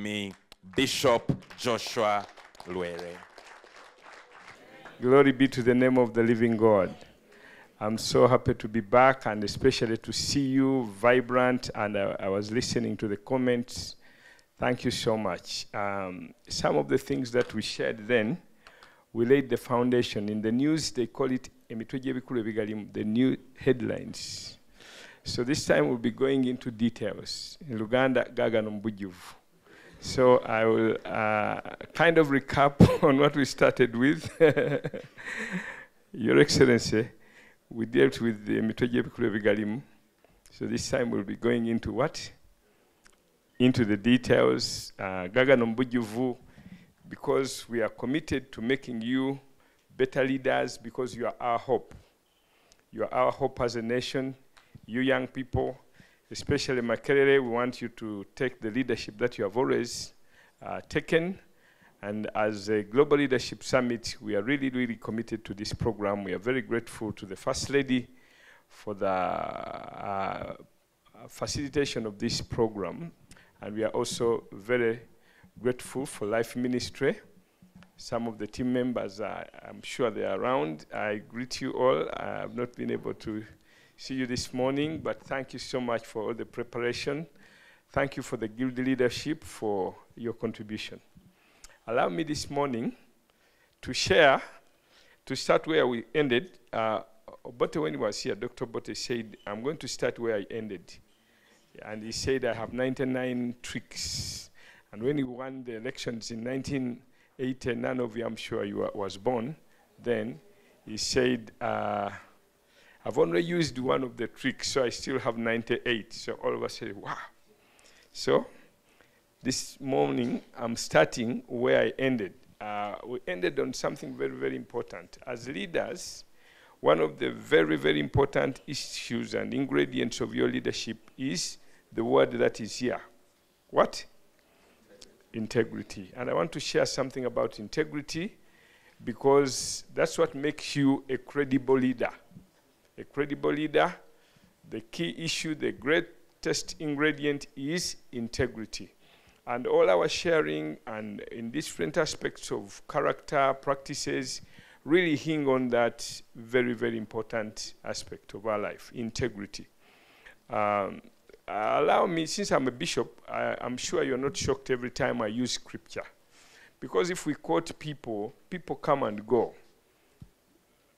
me Bishop Joshua Lwere. Glory be to the name of the living God. I'm so happy to be back and especially to see you vibrant. And I, was listening to the comments. Thank you so much. Um, some of the things that we shared then, we laid the foundation. In the news, they call it the new headlines. So this time we'll be going into details. In Luganda, gaga nombujuvu. So I will uh, kind of recap on what we started with. Your Excellency, we dealt with the emitwe ebikulu. So this time we'll be going into what? Into the details. Uh, gaga nombujuvu, because we are committed to making you better leaders because you are our hope. You are our hope as a nation. You young people, especially Makerere, we want you to take the leadership that you have always uh, taken. And as a Global Leadership Summit, we are really, really committed to this program. We are very grateful to the First Lady for the uh, facilitation of this program. And we are also very grateful for Life Ministry. Some of the team members, are, I'm sure they are around. I greet you all. I have not been able to see you this morning, but thank you so much for all the preparation. Thank you for the guild leadership for your contribution. Allow me this morning to share, to start where we ended. Uh, when he was here, Dr. Obote said, I'm going to start where I ended. And he said, I have 99 tricks. And when he won the elections in 1980, none of you, I'm sure you was born then, he said, uh, I've only used one of the tricks, so I still have 98. So all of us say, wow. So this morning, I'm starting where I ended. Uh, we ended on something very, very important. As leaders, one of the very, very important issues and ingredients of your leadership is the word that is here. What? Integrity. And I want to share something about integrity because that's what makes you a credible leader. A credible leader, the key issue, the greatest ingredient is integrity. And all our sharing and in different aspects of character, practices, really hing on that very, very important aspect of our life integrity. Um, allow me, since I'm a bishop, I, I'm sure you're not shocked every time I use scripture. Because if we quote people, people come and go.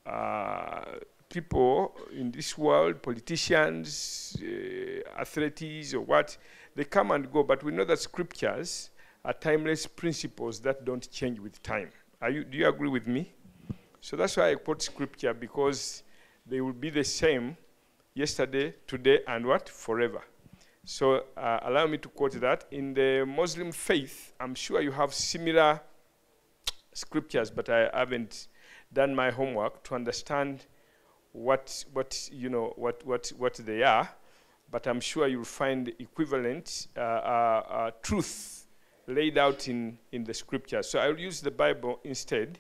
Uh, people in this world, politicians, uh, athletes, or what, they come and go. But we know that scriptures are timeless principles that don't change with time. You, do you agree with me? So that's why I quote scripture because they will be the same yesterday, today, and what? Forever. So uh, allow me to quote that. In the Muslim faith, I'm sure you have similar scriptures, but I haven't done my homework to understand what, what, you know, what, what, what they are. But I'm sure you'll find equivalent uh, uh, uh, truth laid out in, in the scripture. So I'll use the Bible instead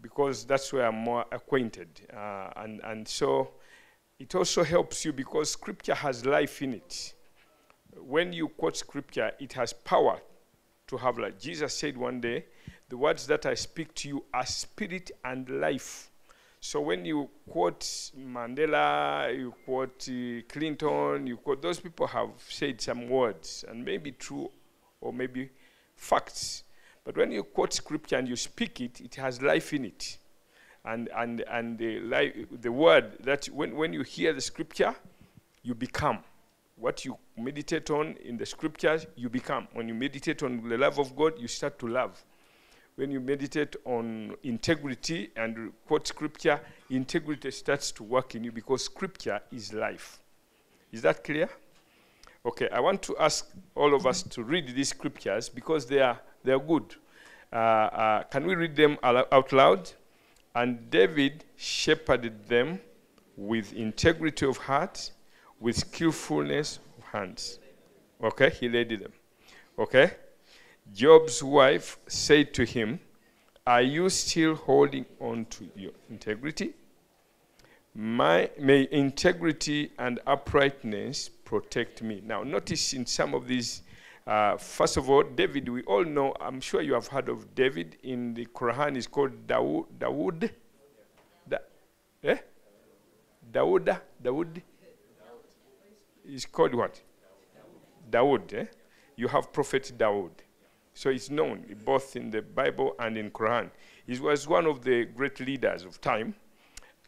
because that's where I'm more acquainted. Uh, and, and so it also helps you because scripture has life in it. When you quote scripture, it has power to have life. Jesus said one day, The words that I speak to you are spirit and life. So when you quote Mandela, you quote uh, Clinton, you quote, those people have said some words, and maybe true or maybe facts. But when you quote scripture and you speak it, it has life in it. And, and, and the, life, the word that when, when you hear the scripture, you become. What you meditate on in the scriptures, you become. When you meditate on the love of God, you start to love. When you meditate on integrity and quote scripture, integrity starts to work in you because scripture is life. Is that clear? Okay, I want to ask all of us to read these scriptures because they are, they are good. Uh, uh, can we read them out loud? And David shepherded them with integrity of heart, with skillfulness of hands. Okay, he led them. Okay? Job's wife said to him, Are you still holding on to your integrity? My, may integrity and uprightness protect me. Now, notice in some of these Uh, first of all, David, we all know, I'm sure you have heard of David in the Quran, is called Dawood. Dawood? Da, eh? Dawuda? Dawood? Is called what? Dawood. Eh? You have Prophet Dawood. So it's known both in the Bible and in Quran. He was one of the great leaders of time.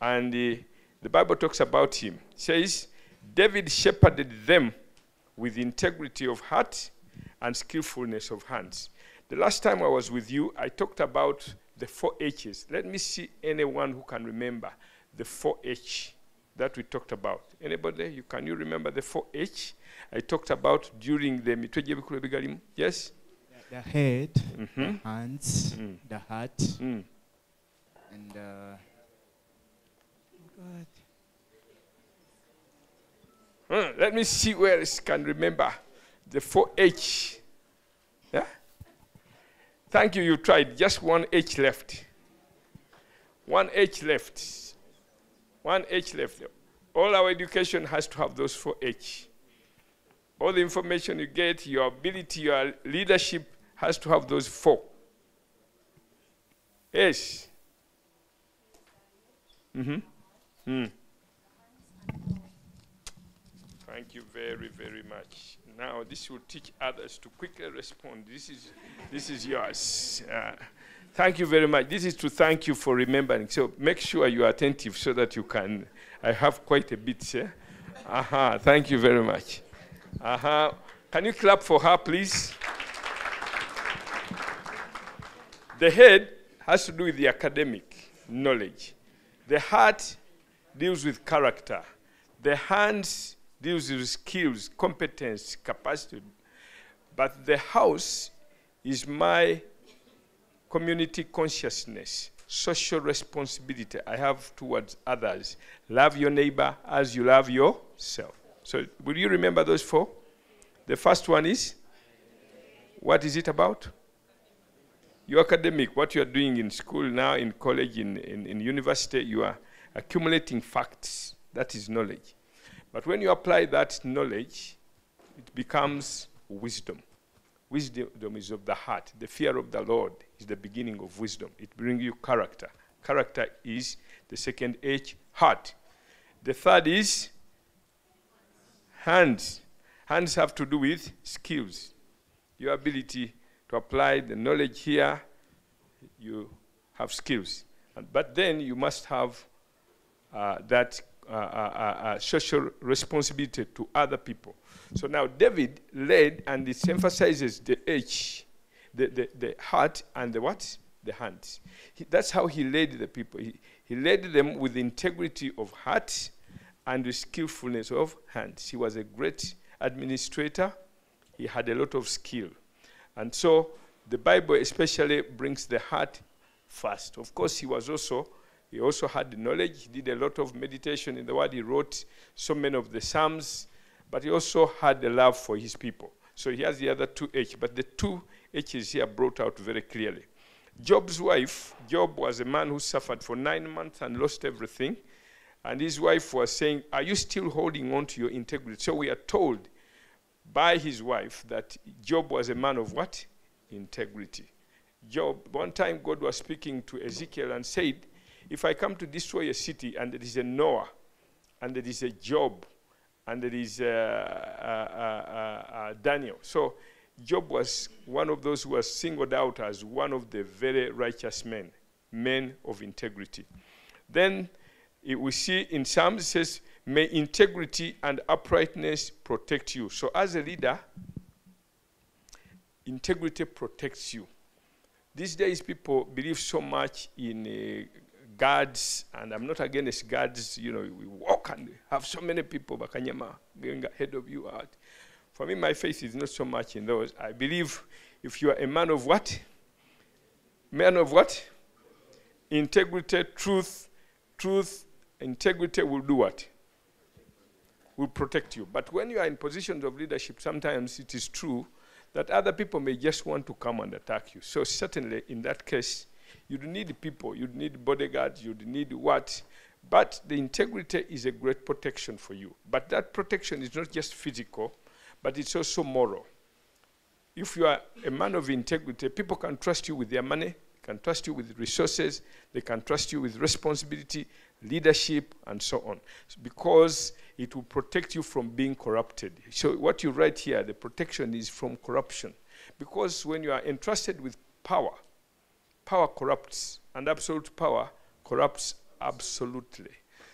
And uh, the Bible talks about him. It says, David shepherded them with integrity of heart and skillfulness of hands. The last time I was with you, I talked about the four H's. Let me see anyone who can remember the four H that we talked about. Anybody? You can you remember the four H I talked about during the mitwe? Yes? The head, Mhm. the hands, Mm. the heart, Mm. and uh, God. Hmm, let me see where I can remember the four H. Yeah? Thank you, you tried. Just one H left. One H left. One H left. All our education has to have those four H. All the information you get, your ability, your leadership has to have those four. Yes. Mm-hmm. Mm. Thank you very, very much. Now, this will teach others to quickly respond. This is, this is yours. Uh, thank you very much. This is to thank you for remembering. So make sure you are attentive so that you can. I have quite a bit here. Aha, thank you very much. Aha. Can you clap for her, please? The head has to do with the academic knowledge. The heart deals with character. The hands deals with skills, competence, capacity. But the house is my community consciousness, social responsibility I have towards others. Love your neighbor as you love yourself. So, will you remember those four? The first one is what is it about? Your academic, what you are doing in school now, in college, in, in, in university, you are accumulating facts. That is knowledge. But when you apply that knowledge, it becomes wisdom. Wisdom is of the heart. The fear of the Lord is the beginning of wisdom. It brings you character. Character is the second H, heart. The third is hands. Hands have to do with skills. Your ability to apply the knowledge here, you have skills. But then you must have uh, that uh, uh, uh, uh, social responsibility to other people. So now David led, and it emphasizes the H, the, the, the heart, and the what? The hands. He, that's how he led the people. He, he led them with integrity of heart and with skillfulness of hands. He was a great administrator. He had a lot of skill. And so the Bible especially brings the heart first. Of course, he was also he also had knowledge. He did a lot of meditation in the Word. He wrote so many of the Psalms, but he also had the love for his people. So he has the other two H, but the two H's here brought out very clearly. Job's wife, Job was a man who suffered for nine months and lost everything. And his wife was saying, Are you still holding on to your integrity? So we are told by his wife that Job was a man of what? Integrity. Job, one time God was speaking to Ezekiel and said, If I come to destroy a city and there is a Noah, and there is a Job, and there is a, a, a, a Daniel. So Job was one of those who was singled out as one of the very righteous men, men of integrity. Then it, we see in Psalms it says, May integrity and uprightness protect you. So, as a leader, integrity protects you. These days, people believe so much in uh, guards, and I'm not against guards. You know, we walk and have so many people, bakanyama, going ahead of you out. For me, my faith is not so much in those. I believe if you are a man of what? Man of what? Integrity, truth, truth, integrity will do what? Will protect you. But when you are in positions of leadership, sometimes it is true that other people may just want to come and attack you. So certainly in that case, you'd need people, you'd need bodyguards, you'd need what? But the integrity is a great protection for you. But that protection is not just physical, but it's also moral. if you are a man of integrity, people can trust you with their money, can trust you with resources, they can trust you with responsibility, leadership, and so on. Because it will protect you from being corrupted. So, what you write here, the protection is from corruption. Because when you are entrusted with power, power corrupts, and absolute power corrupts absolutely.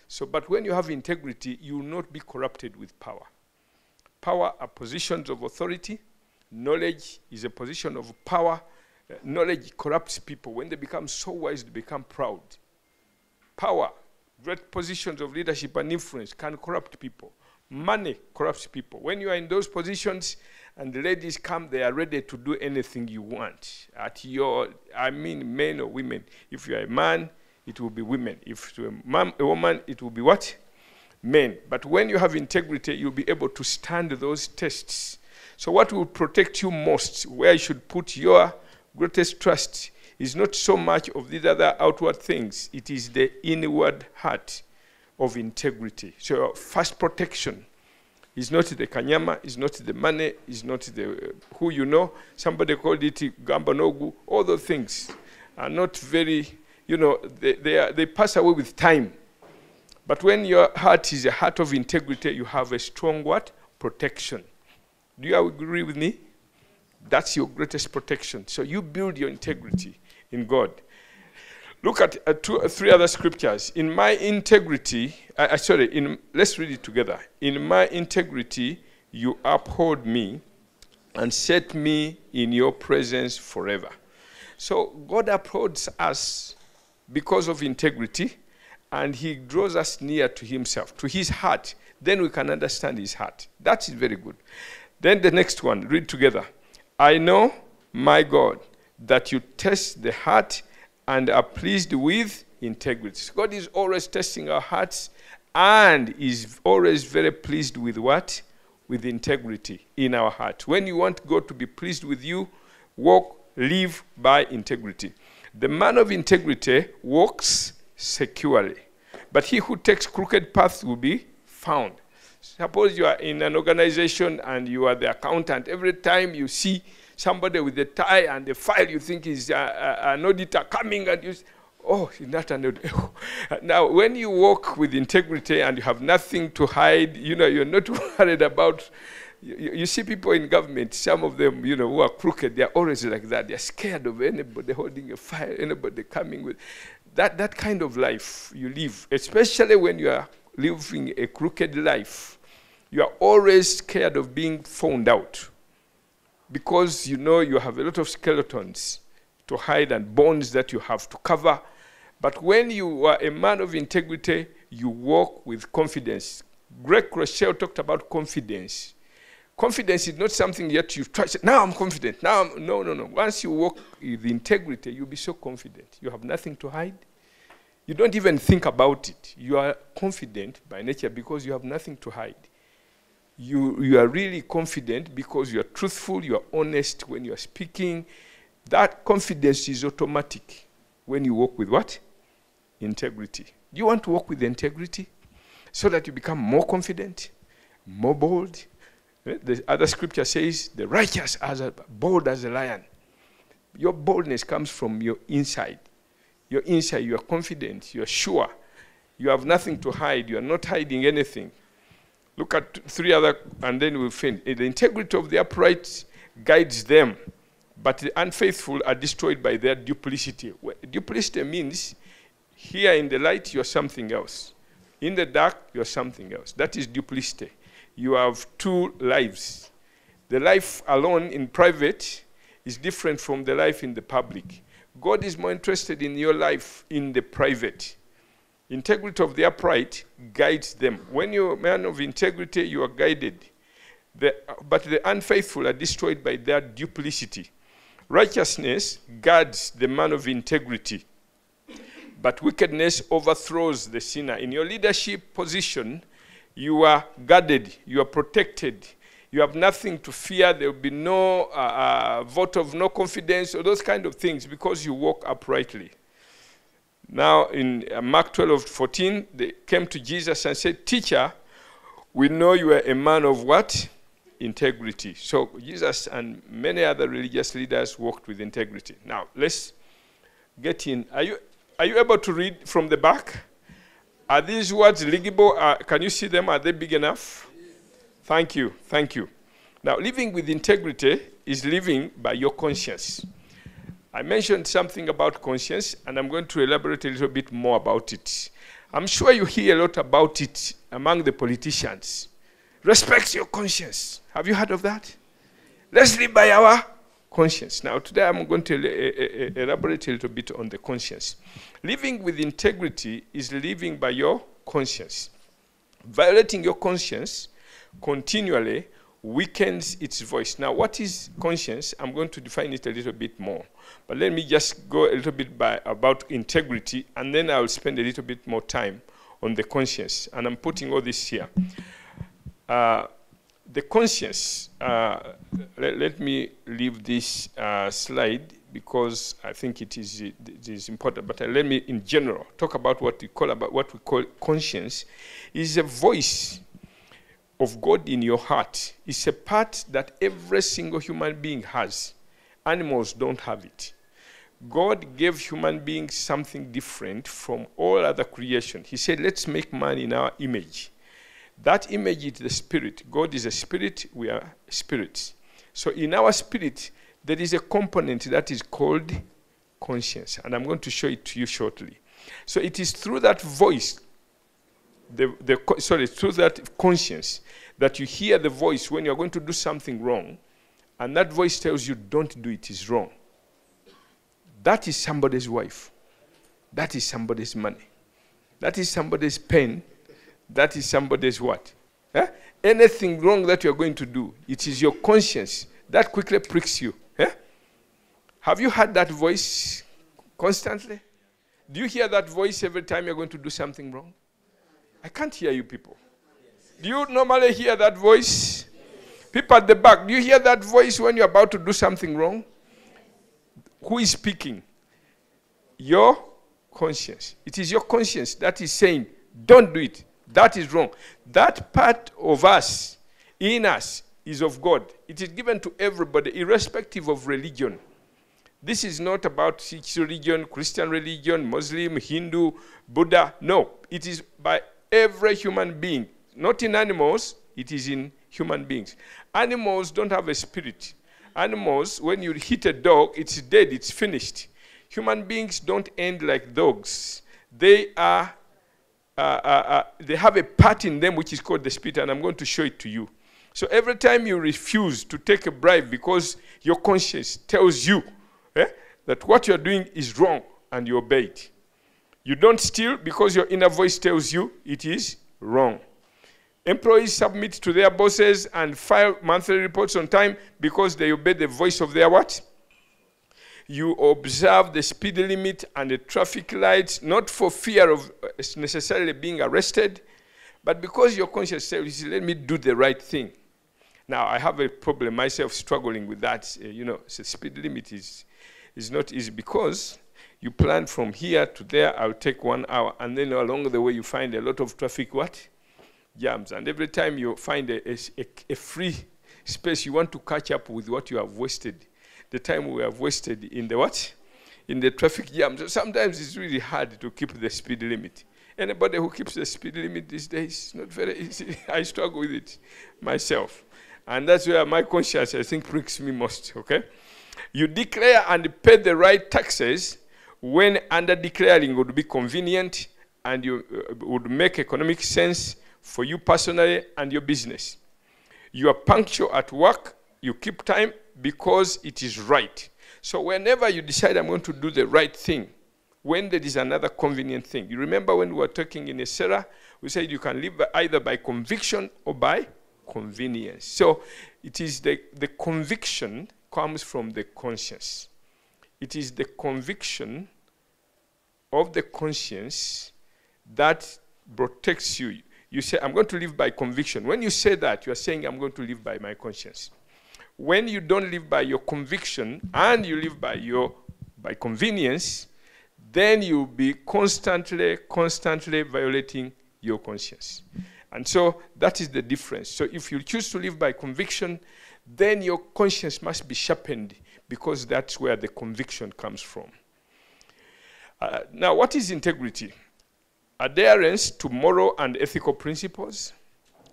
So, but when you have integrity, you will not be corrupted with power. Power are positions of authority. Knowledge is a position of power. Knowledge corrupts people. When they become so wise, they become proud. Power, great positions of leadership and influence can corrupt people. Money corrupts people. When you are in those positions and the ladies come, they are ready to do anything you want. At your, I mean, men or women. If you are a man, it will be women. If you're a, a woman, it will be what? Men. But when you have integrity, you'll be able to stand those tests. So, what will protect you most, where you should put your greatest trust, is not so much of these other outward things, it is the inward heart of integrity. So, first protection is not the kanyama, is not the money, is not the uh, who you know. Somebody called it gamba nogu. All those things are not very, you know, they, they, are, they pass away with time. But when your heart is a heart of integrity, you have a strong what? Protection. Do you agree with me? That's your greatest protection. So you build your integrity in God. Look at uh, two, uh, three other scriptures. In my integrity, uh, uh, sorry, in, let's read it together. In my integrity, you uphold me and set me in your presence forever. So God upholds us because of integrity, and He draws us near to Himself, to His heart. Then we can understand His heart. That is very good. Then the next one, read together. I know, my God, that you test the heart and are pleased with integrity. God is always testing our hearts and is always very pleased with what? With integrity in our heart. When you want God to be pleased with you, walk, live by integrity. The man of integrity walks securely, but he who takes crooked paths will be found. Suppose you are in an organization and you are the accountant. Every time you see somebody with a tie and a file you think is uh, uh, an auditor coming and you say, oh, that an auditor? now, when you walk with integrity and you have nothing to hide, you know, you're not worried about. You, you see people in government, some of them, you know, who are crooked, they're always like that. They're scared of anybody holding a file, anybody coming with that, that kind of life you live, especially when you are living a crooked life, you are always scared of being found out because you know you have a lot of skeletons to hide and bones that you have to cover. But when you are a man of integrity, you walk with confidence. Greg Rochelle talked about confidence. Confidence is not something yet you try. Now I'm confident. Now I'm, no, no, no. Once you walk with integrity, you'll be so confident. You have nothing to hide. You don't even think about it. You are confident by nature because you have nothing to hide. You, you are really confident because you are truthful, you are honest when you are speaking. That confidence is automatic when you walk with what? Integrity. Do you want to walk with integrity so that you become more confident, more bold? Eh, The other scripture says, the righteous as a, bold as a lion. Your boldness comes from your inside. Your inside, you are confident, you are sure, you have nothing to hide, you are not hiding anything. Look at three other, and then we'll finish. Eh, the integrity of the upright guides them, but the unfaithful are destroyed by their duplicity. Well, Duplicity means here in the light, you're something else. In the dark, you're something else. That is duplicity. You have two lives. The life alone in private is different from the life in the public. God is more interested in your life in the private. Integrity of the upright guides them. When you're a man of integrity, you are guided. The, but the unfaithful are destroyed by their duplicity. Righteousness guards the man of integrity, but wickedness overthrows the sinner. In your leadership position, you are guarded, you are protected, you have nothing to fear. There will be no uh, uh, vote of no confidence or those kind of things because you walk uprightly. Now, in uh, Mark 12 14, they came to Jesus and said, Teacher, we know you are a man of what? integrity. So Jesus and many other religious leaders walked with integrity. Now let's get in. Are you are you able to read from the back? Are these words legible? Uh, can you see them? Are they big enough? Thank you. Thank you. Now, living with integrity is living by your conscience. I mentioned something about conscience, and I'm going to elaborate a little bit more about it. I'm sure you hear a lot about it among the politicians. Respect your conscience. Have you heard of that? Let's live by our conscience. Now, today I'm going to elaborate a little bit on the conscience. Living with integrity is living by your conscience. Violating your conscience continually weakens its voice. Now, what is conscience? I'm going to define it a little bit more. But let me just go a little bit by, about integrity, and then I'll spend a little bit more time on the conscience. And I'm putting all this here. Uh, the conscience, uh, let, let me leave this uh, slide because I think it is, it is important. But uh, let me, in general, talk about what we call about what we call conscience. Is a voice of God in your heart. is a part that every single human being has. Animals don't have it. God gave human beings something different from all other creation. He said, Let's make man in our image. That image is the spirit. God is a spirit, we are spirits. So in our spirit, there is a component that is called conscience. And I'm going to show it to you shortly. So it is through that voice, the, the, sorry, through that conscience, that you hear the voice when you're going to do something wrong, and that voice tells you, don't do it, it's wrong. That is somebody's wife. That is somebody's money. That is somebody's pain. That is somebody's what? Eh? Anything wrong that you're going to do, it is your conscience that quickly pricks you. Eh? Have you heard that voice constantly? Do you hear that voice every time you're going to do something wrong? I can't hear you people. Do you normally hear that voice? People at the back, do you hear that voice when you're about to do something wrong? Who is speaking? Your conscience. It is your conscience that is saying, don't do it. That is wrong. That part of us, in us, is of God. It is given to everybody, irrespective of religion. This is not about Sikh religion, Christian religion, Muslim, Hindu, Buddha. No, it is by every human being. Not in animals, it is in human beings. Animals don't have a spirit. Animals, when you hit a dog, it's dead, it's finished. Human beings don't end like dogs. They are, uh, uh, uh, they have a part in them which is called the spirit, and I'm going to show it to you. So every time you refuse to take a bribe because your conscience tells you eh, that what you're doing is wrong and you obey it. You don't steal because your inner voice tells you it is wrong. Employees submit to their bosses and file monthly reports on time because they obey the voice of their what? You observe the speed limit and the traffic lights, not for fear of necessarily being arrested, but because your conscience says, let me do the right thing. Now, I have a problem myself struggling with that. Uh, you know, speed limit is, is not easy because you plan from here to there, I'll take one hour, and then along the way you find a lot of traffic, what? Jams. And every time you find a, a, a free space, you want to catch up with what you have wasted. The time we have wasted in the what? In the traffic jams. So sometimes it's really hard to keep the speed limit. Anybody who keeps the speed limit these days, it's not very easy. I struggle with it myself. And that's where my conscience, I think, pricks me most, okay? You declare and pay the right taxes when under declaring would be convenient and you uh, would make economic sense for you personally and your business. You are punctual at work, you keep time because it is right. So whenever you decide I'm going to do the right thing, when there is another convenient thing. You remember when we were talking in Esera, we said you can live either by conviction or by convenience. So it is the, the conviction comes from the conscience. It is the conviction of the conscience that protects you. You say, I'm going to live by conviction. When you say that, you are saying, I'm going to live by my conscience. When you don't live by your conviction and you live by your by convenience, then you'll be constantly, constantly violating your conscience. And so that is the difference. So if you choose to live by conviction, then your conscience must be sharpened because that's where the conviction comes from. Uh, now, what is integrity? Adherence to moral and ethical principles,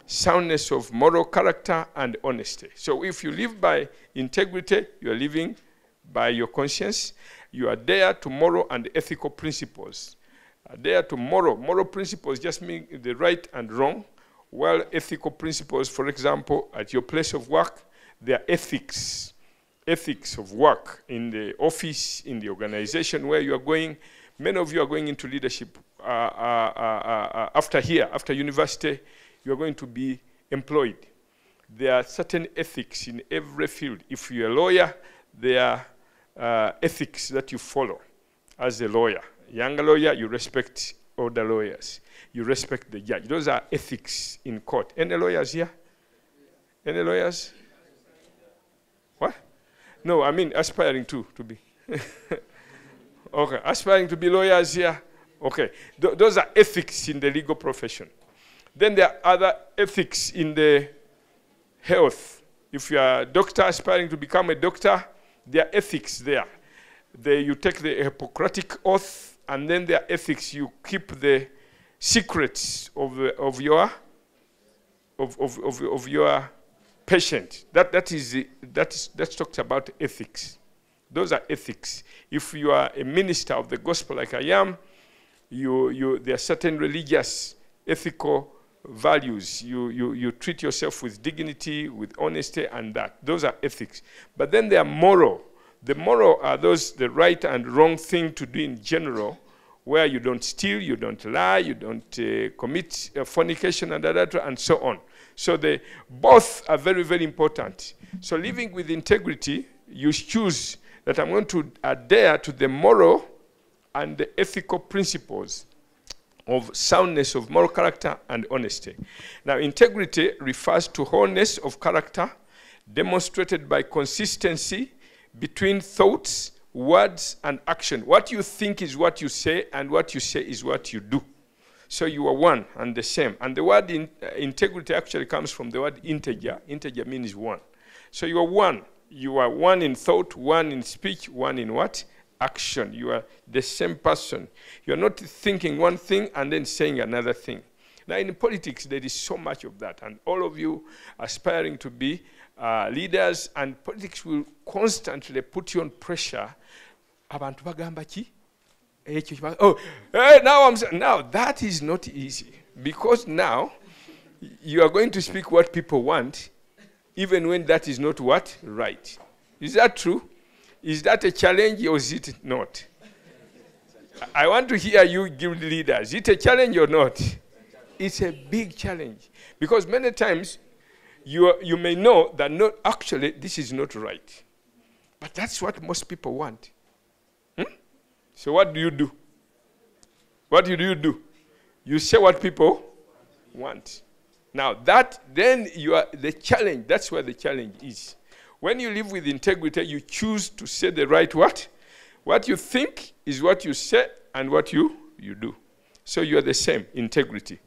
soundness of moral character, and honesty. So, if you live by integrity, you are living by your conscience. You adhere to moral and ethical principles. Adhere to moral. Moral principles just mean the right and wrong, while ethical principles, for example, at your place of work, they are ethics ethics of work in the office, in the organization where you are going. Many of you are going into leadership uh, uh, uh, uh, after here, after university, you are going to be employed. There are certain ethics in every field. If you're a lawyer, there are uh, ethics that you follow as a lawyer. Younger lawyer, you respect older lawyers. You respect the judge. Those are ethics in court. Any lawyers here? Any lawyers? No, I mean aspiring to, to be. okay, aspiring to be lawyers here. Okay, Th- those are ethics in the legal profession. Then there are other ethics in the health. If you are a doctor aspiring to become a doctor, there are ethics there. You take the Hippocratic oath, and then there are ethics. You keep the secrets of, the, of your of, of, of, of your patient. That, that is, that is, that talks about ethics. Those are ethics. If you are a minister of the gospel like I am, you, you, there are certain religious, ethical values. You, you, you treat yourself with dignity, with honesty, and that. Those are ethics. But then there are moral. The moral are those, the right and wrong thing to do in general, where you don't steal, you don't lie, you don't uh, commit uh, fornication, and, da, and so on. So they both are very, very important. So living with integrity, you choose that I'm going to adhere to the moral and the ethical principles of soundness of moral character and honesty. Now, integrity refers to wholeness of character demonstrated by consistency between thoughts, words, and action. What you think is what you say, and what you say is what you do. So you are one and the same. And the word in, uh, integrity actually comes from the word integer. Integer means one. So you are one. You are one in thought, one in speech, one in what? Action. You are the same person. You are not thinking one thing and then saying another thing. Now, in politics, there is so much of that, and all of you aspiring to be uh, leaders, and politics will constantly put you on pressure. Abantu bagamba ki? Oh, hey, now I'm now that is not easy because now you are going to speak what people want, even when that is not what right. Is that true? Is that a challenge or is it not? I want to hear you give leaders. Is it a challenge or not? It's a big challenge because many times you, are- you may know that no, actually this is not right, but that's what most people want. So what do you do? What do you do? You say what people want. Now that then you are the challenge. That's where the challenge is. When you live with integrity, you choose to say the right what? What you think is what you say and what you, you do. So you are the same, integrity.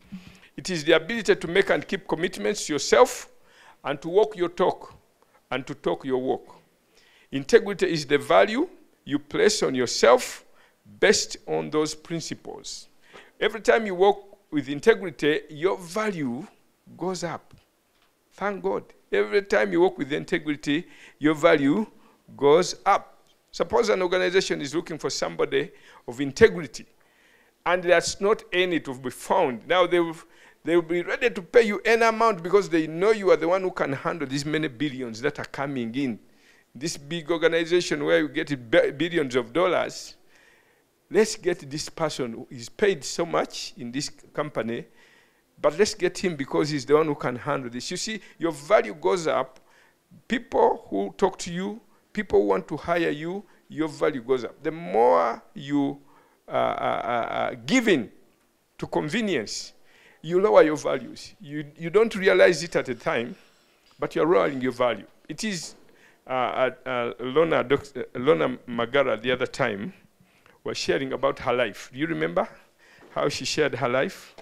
It is the ability to make and keep commitments yourself and to walk your talk and to talk your walk. Integrity is the value you place on yourself based on those principles. Every time you walk with integrity, your value goes up. Thank God. Every time you work with integrity, your value goes up. Suppose an organization is looking for somebody of integrity, and there's not any to be found. Now they will, they will be ready to pay you any amount because they know you are the one who can handle these many billions that are coming in. This big organization where you get billions of dollars, let's get this person who is paid so much in this company, but let's get him because he's the one who can handle this. You see, your value goes up. People who talk to you, people who want to hire you, your value goes up. The more you uh, uh, uh, uh, in to convenience, you lower your values. You, you don't realize it at the time, but you're lowering your value. It is uh, uh, uh, Lorna, doc, Lorna Magara the other time was sharing about her life. Do you remember how she shared her life?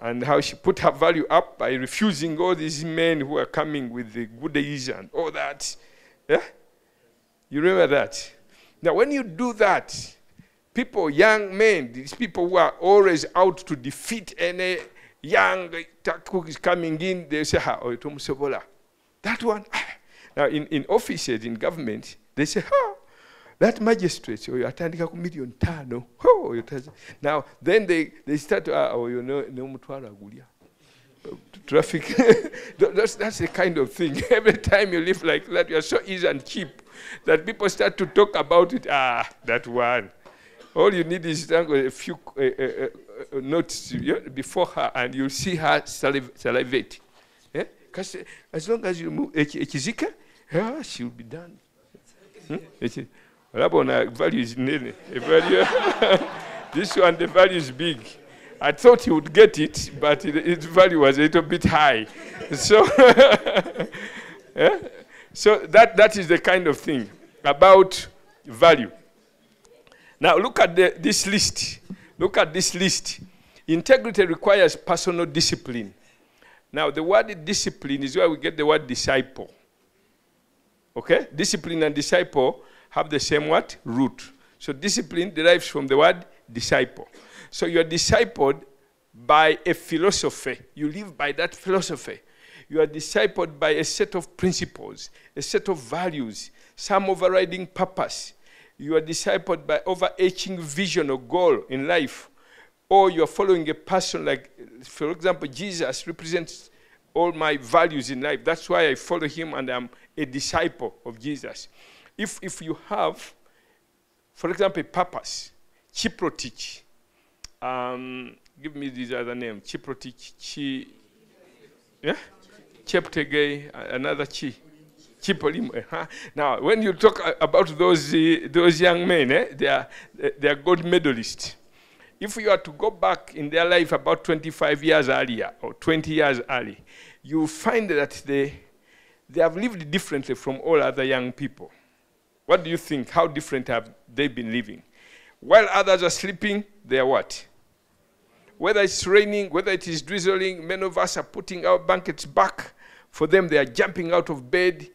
and how she put her value up by refusing all these men who are coming with the goodies and all that. Yeah? You remember that? Now, when you do that, people, young men, these people who are always out to defeat any young who is coming in, they say, ha, oh. That one. ah." Now, in, in offices, in government, they say, ha, that magistrate, oyo atandika ku million tano. Oh, oyo taza- Now, then they, they start, ah, oyo know, no mutwalo agulya. Traffic, that's, that's the kind of thing. Every time you live like that, you are so easy and cheap that people start to talk about it. Ah, that one. All you need is a few uh, uh, uh, notes before her, and you'll see her saliv- salivate. Yeah? Uh, as long as you move ekizika ah, she will be done. Hmm? Eki- value is. A value- this one, the value is big. I thought he would get it, but it, its value was a little bit high. So, yeah? so that, that is the kind of thing about value. Now look at the, this list. Look at this list. Integrity requires personal discipline. Now the word discipline is where we get the word disciple. Okay? Discipline and disciple have the same what? Root. So discipline derives from the word disciple. So you're discipled by a philosophy. You live by that philosophy. You are discipled by a set of principles, a set of values, some overriding purpose. You are discipled by overarching vision or goal in life. Or you're following a person like, for example, Jesus represents all my values in life. That's why I follow him and I'm a disciple of Jesus. If, if you have, for example, purpose, Kiprotich, um, give me this other name, Kiprotich, chi, yeah? Cheptegei, another chi. Chipolimo. uh-huh. Now, when you talk about those, uh, those young men, eh, they, are, they are gold medalists. If you are to go back in their life about 25 years earlier or 20 years early, you find that they, they have lived differently from all other young people. What do you think? How different have they been living? While others are sleeping, they are what? Whether it's raining, whether it is drizzling, many of us are putting our blankets back. For them, they are jumping out of bed.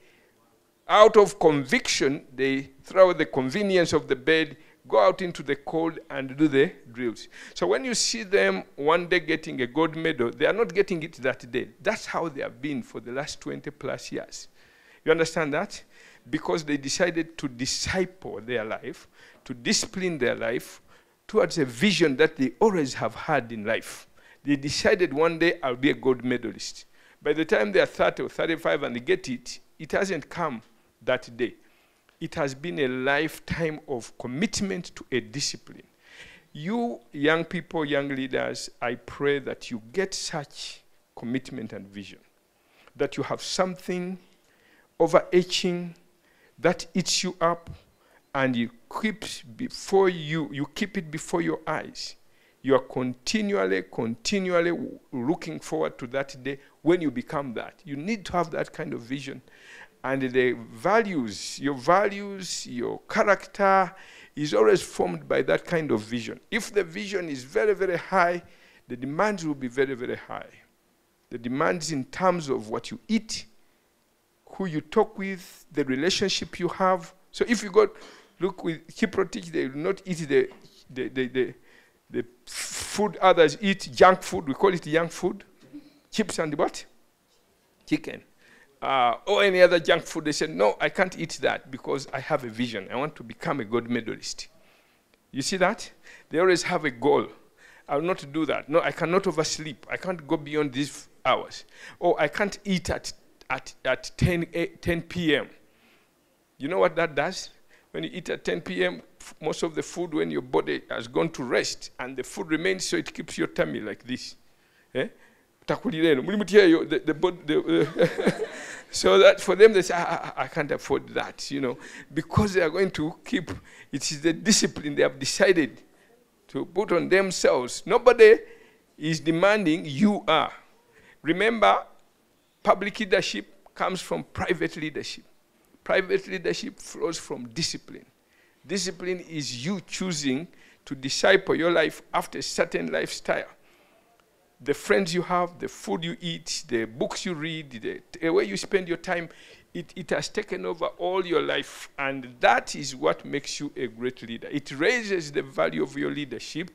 Out of conviction, they throw the convenience of the bed, go out into the cold, and do the drills. So when you see them one day getting a gold medal, they are not getting it that day. That's how they have been for the last 20 plus years. You understand that? Because they decided to disciple their life, to discipline their life towards a vision that they always have had in life. They decided one day I'll be a gold medalist. By the time they are 30 or 35 and they get it, it hasn't come that day. It has been a lifetime of commitment to a discipline. You, young people, young leaders, I pray that you get such commitment and vision, that you have something overarching that eats you up and you keep before you you keep it before your eyes. You are continually continually looking forward to that day when you become that. You need to have that kind of vision. And the values your values your character is always formed by that kind of vision. If the vision is very very high the demands will be very very high. The demands in terms of what you eat who you talk with, the relationship you have. So if you got look with Kiprotich, they will not eat the the, the, the the food others eat, junk food. We call it junk food, chips and what? Chicken. Uh, or any other junk food. They said, no, I can't eat that because I have a vision. I want to become a gold medalist. You see that? They always have a goal. I will not do that. No, I cannot oversleep. I can't go beyond these hours. Or I can't eat at, at, at 10, a- 10 p.m. You know what that does? When you eat at 10 p.m., most of the food, when your body has gone to rest, and the food remains, so it keeps your tummy like this. Eh? The, the, the, so that for them, they say, "Ah, ah, I can't afford that, you know, because they are going to keep, it is the discipline they have decided to put on themselves. Nobody is demanding, you are. Remember, public leadership comes from private leadership. Private leadership flows from discipline. Discipline is you choosing to disciple your life after a certain lifestyle. the friends you have, the food you eat, the books you read, the, the way you spend your time, it, it has taken over all your life. And that is what makes you a great leader. It raises the value of your leadership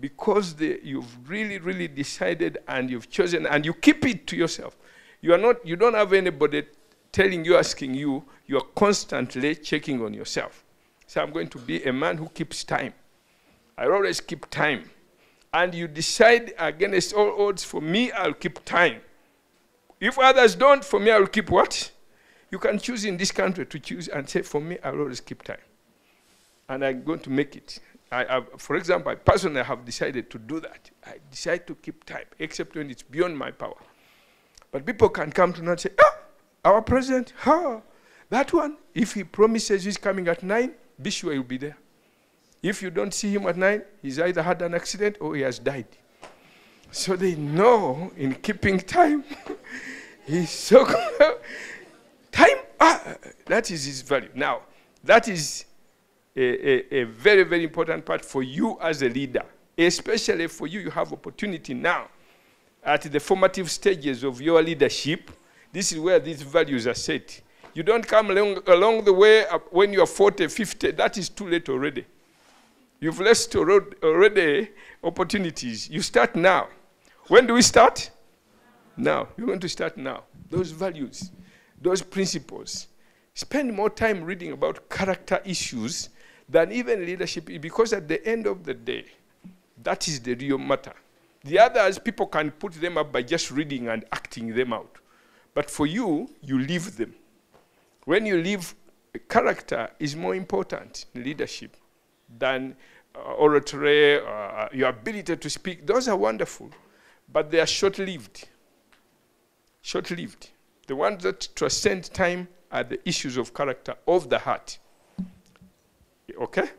because the, you've really, really decided and you've chosen and you keep it to yourself. You are not, you don't have anybody telling you, asking you, you are constantly checking on yourself. So I'm going to be a man who keeps time. I always keep time. And you decide against all odds, for me, I'll keep time. If others don't, for me, I'll keep what? You can choose in this country to choose and say, for me, I'll always keep time. And I'm going to make it. I, I, for example, I personally have decided to do that. I decide to keep time, except when it's beyond my power. But people can come to and say, ah, our president, that one, if he promises he's coming at 9, be sure he'll be there. If you don't see him at 9, he's either had an accident or he has died. So they know in keeping time, he's so time, ah, that is his value. Now, that is a, a, a very, very important part for you as a leader, especially for you, you have opportunity now at the formative stages of your leadership. This is where these values are set. You don't come along, along the way uh, when you're 40, 50, that is too late already. You've lost already opportunities. You start now. When do we start? Now. You're going to start now. Those values, those principles. Spend more time reading about character issues than even leadership, because at the end of the day, that is the real matter. The others, people can put them up by just reading and acting them out. But for you, you live them. When you live, character is more important in leadership than uh, oratory, uh, your ability to speak. Those are wonderful, but they are short lived. Short lived. The ones that transcend time are the issues of character of the heart. Okay?